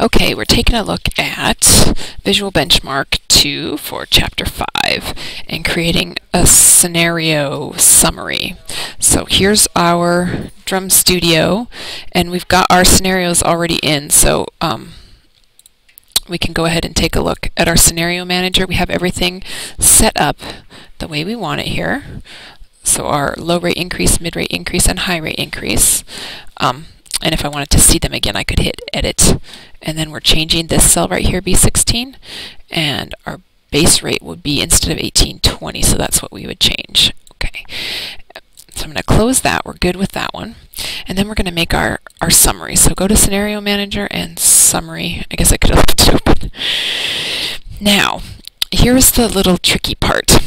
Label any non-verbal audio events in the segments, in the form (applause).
Okay, we're taking a look at Visual Benchmark 2 for Chapter 5 and creating a scenario summary. So here's our drum studio and we've got our scenarios already in so um, we can go ahead and take a look at our scenario manager. We have everything set up the way we want it here. So our low rate increase, mid rate increase, and high rate increase. Um, and if I wanted to see them again, I could hit edit. And then we're changing this cell right here, B16, and our base rate would be instead of 1820, so that's what we would change. Okay. So I'm going to close that. We're good with that one. And then we're going to make our, our summary. So go to Scenario Manager and Summary. I guess I could have left it open. Now, here's the little tricky part.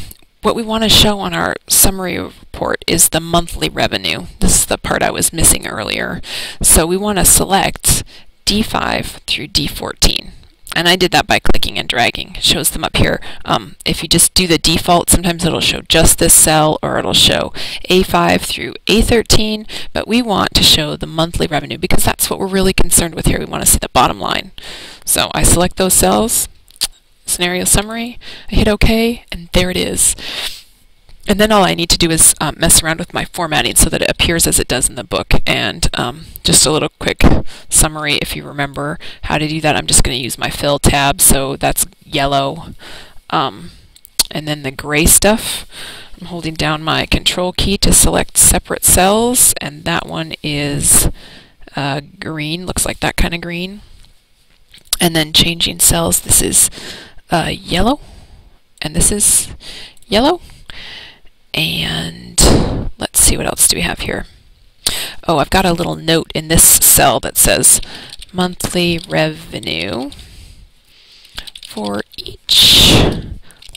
What we want to show on our summary report is the monthly revenue. This is the part I was missing earlier. So we want to select D5 through D14. And I did that by clicking and dragging. It shows them up here. Um, if you just do the default, sometimes it'll show just this cell or it'll show A5 through A13, but we want to show the monthly revenue because that's what we're really concerned with here. We want to see the bottom line. So I select those cells, scenario summary, I hit OK, and there it is. And then all I need to do is um, mess around with my formatting so that it appears as it does in the book. And um, just a little quick summary, if you remember how to do that, I'm just going to use my fill tab. So that's yellow. Um, and then the gray stuff, I'm holding down my control key to select separate cells. And that one is uh, green, looks like that kind of green. And then changing cells, this is uh, yellow. And this is yellow. And let's see, what else do we have here? Oh, I've got a little note in this cell that says monthly revenue for each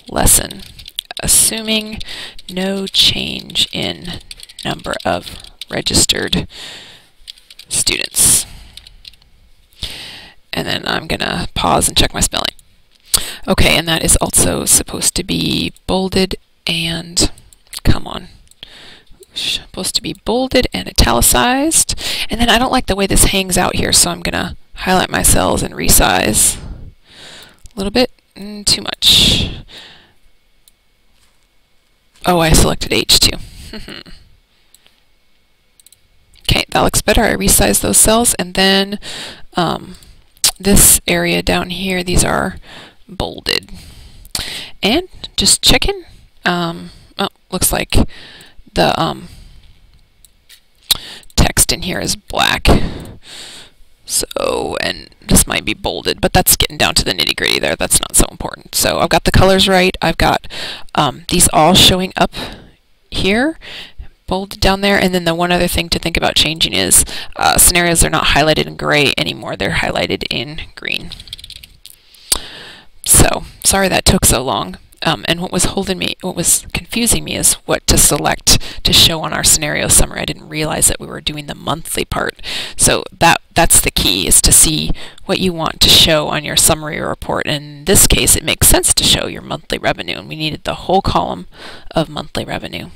lesson, assuming no change in number of registered students. And then I'm going to pause and check my spelling. Okay, and that is also supposed to be bolded and come on. Supposed to be bolded and italicized. And then I don't like the way this hangs out here, so I'm going to highlight my cells and resize a little bit. Mm, too much. Oh, I selected H2. (laughs) okay, that looks better. I resize those cells, and then um, this area down here, these are bolded. And just checking. Um, oh, looks like the um, text in here is black. So, and this might be bolded, but that's getting down to the nitty gritty there. That's not so important. So I've got the colors right. I've got um, these all showing up here, bolded down there. And then the one other thing to think about changing is uh, scenarios are not highlighted in gray anymore. They're highlighted in green. So, sorry that took so long. Um, and what was holding me, what was confusing me is what to select to show on our scenario summary. I didn't realize that we were doing the monthly part. So that that's the key is to see what you want to show on your summary report. In this case, it makes sense to show your monthly revenue, and we needed the whole column of monthly revenue.